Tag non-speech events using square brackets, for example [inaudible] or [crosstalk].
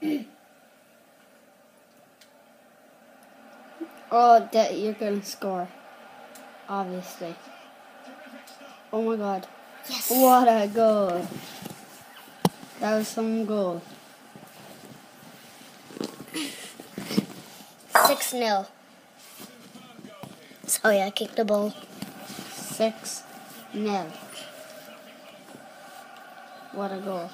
[clears throat] oh, that you're gonna score. Obviously. Oh my god. Yes. What a goal. That was some goal. 6 0. Sorry, I kicked the ball. Six nil. What a goal.